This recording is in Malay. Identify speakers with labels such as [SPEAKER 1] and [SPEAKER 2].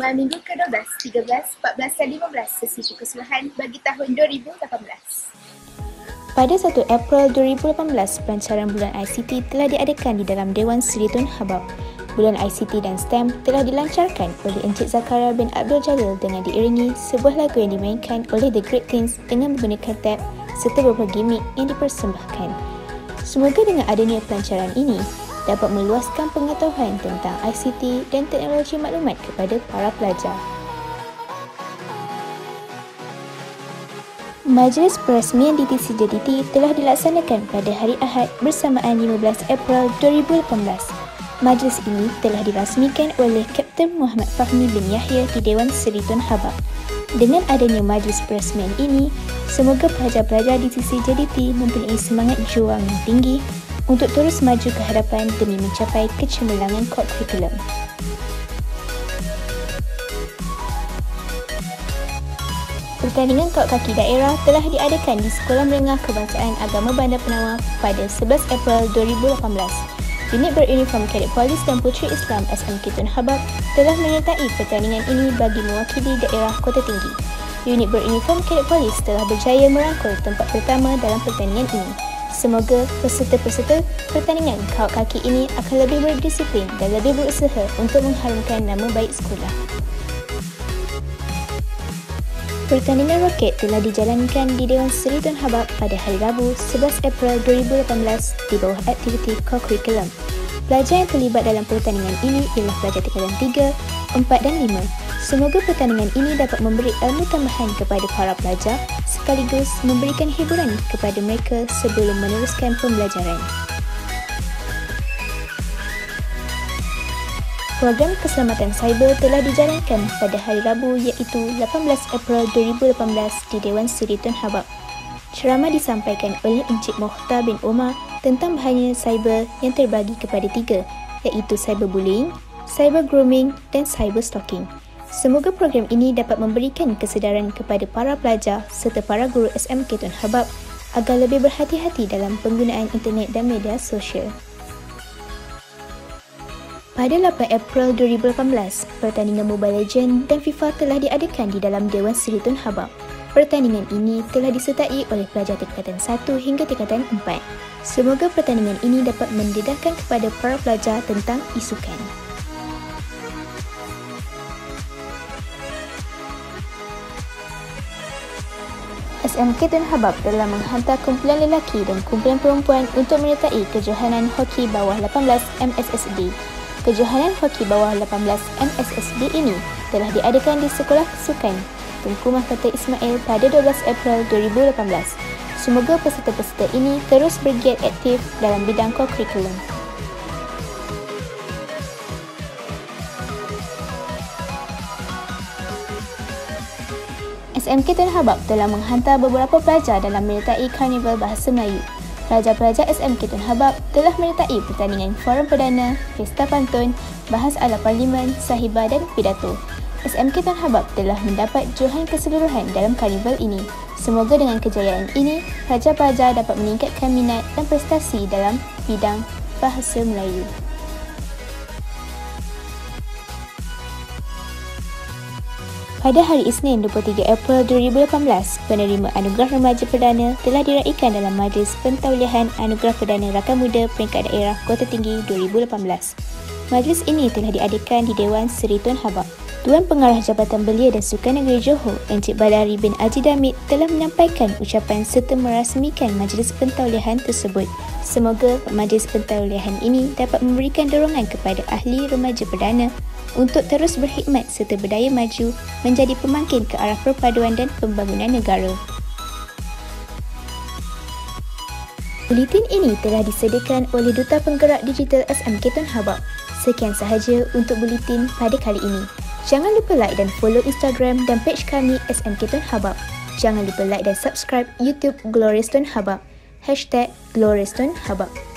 [SPEAKER 1] Rumuan minggu ke-12, 13, 14 dan 15 sesi keseluruhan bagi tahun 2018.
[SPEAKER 2] Pada 1 April 2018, pelancaran bulan ICT telah diadakan di dalam Dewan Seri Tun Habab. Bulan ICT dan STEM telah dilancarkan oleh Encik Zakaria bin Abdul Jalil dengan diiringi sebuah lagu yang dimainkan oleh The Great Things dengan menggunakan tab serta beberapa gimmick yang dipersembahkan. Semoga dengan adanya pelancaran ini, dapat meluaskan pengetahuan tentang ICT dan teknologi maklumat kepada para pelajar. Majlis Perasmian DTC JDT telah dilaksanakan pada hari Ahad bersamaan 15 April 2018. Majlis ini telah dirasmikan oleh Kapten Muhammad Fahmi bin Yahya di Dewan Seri Tun Habak. Dengan adanya majlis perasmian ini, semoga pelajar-pelajar DTC JDT mempunyai semangat juang yang tinggi untuk terus maju ke hadapan demi mencapai kecemerlangan kod kurikulum. Pertandingan kod kaki daerah telah diadakan di Sekolah Menengah Kebangsaan Agama Bandar Penawa pada 11 April 2018. Unit beruniform Kadet Polis dan Puteri Islam SMK Tun Habab telah menyertai pertandingan ini bagi mewakili daerah Kota Tinggi. Unit beruniform Kadet Polis telah berjaya merangkul tempat pertama dalam pertandingan ini. Semoga peserta-peserta pertandingan kawat kaki ini akan lebih berdisiplin dan lebih berusaha untuk mengharumkan nama baik sekolah. Pertandingan roket telah dijalankan di Dewan Seri Tun Habab pada hari Rabu 11 April 2018 di bawah aktiviti co-curriculum. Pelajar yang terlibat dalam pertandingan ini ialah pelajar tingkatan 3, 4 dan 5. Semoga pertandingan ini dapat memberi ilmu tambahan kepada para pelajar sekaligus memberikan hiburan kepada mereka sebelum meneruskan pembelajaran. Program keselamatan cyber telah dijalankan pada hari Rabu iaitu 18 April 2018 di Dewan Seri Tun Habab. Ceramah disampaikan oleh Encik Mohtar bin Omar tentang bahaya cyber yang terbagi kepada tiga iaitu cyberbullying, cyber grooming dan cyber stalking. Semoga program ini dapat memberikan kesedaran kepada para pelajar serta para guru SMK Tun Habab agar lebih berhati-hati dalam penggunaan internet dan media sosial. Pada 8 April 2018, pertandingan Mobile Legends dan FIFA telah diadakan di dalam Dewan Seri Tun Habab. Pertandingan ini telah disertai oleh pelajar tingkatan 1 hingga tingkatan 4. Semoga pertandingan ini dapat mendedahkan kepada para pelajar tentang isukan. SMK Tun Habab telah menghantar kumpulan lelaki dan kumpulan perempuan untuk menyertai kejohanan hoki bawah 18 MSSD Kejohanan hoki bawah 18 MSSB ini telah diadakan di Sekolah Kesukan Tengku Mahkota Ismail pada 12 April 2018. Semoga peserta-peserta ini terus bergiat aktif dalam bidang co-curriculum. SMK Tun Habab telah menghantar beberapa pelajar dalam menyertai Karnival Bahasa Melayu pelajar-pelajar SMK Tun Habab telah menyertai pertandingan Forum Perdana, Pesta Pantun, Bahas Ala Parlimen, Sahibah dan Pidato. SMK Tun Habab telah mendapat johan keseluruhan dalam karnival ini. Semoga dengan kejayaan ini, pelajar-pelajar dapat meningkatkan minat dan prestasi dalam bidang Bahasa Melayu. Pada hari Isnin 23 April 2018, penerima Anugerah Remaja Perdana telah diraikan dalam Majlis Pentaulihan Anugerah Perdana Rakan Muda Peringkat Daerah Kota Tinggi 2018. Majlis ini telah diadakan di Dewan Seri Tun Habak. Tuan Pengarah Jabatan Belia dan Sukan Negeri Johor, Encik Badari bin Haji Damit telah menyampaikan ucapan serta merasmikan majlis pentaulihan tersebut. Semoga majlis pentaulihan ini dapat memberikan dorongan kepada ahli remaja perdana untuk terus berkhidmat serta berdaya maju menjadi pemangkin ke arah perpaduan dan pembangunan negara. Buletin ini telah disediakan oleh Duta Penggerak Digital SMK Tun Habak. Sekian sahaja untuk buletin pada kali ini. Jangan lupa like dan follow Instagram dan page kami SMK Tun Habab. Jangan lupa like dan subscribe YouTube Glorious Tun Habab. Hashtag Glorious Tun Habab.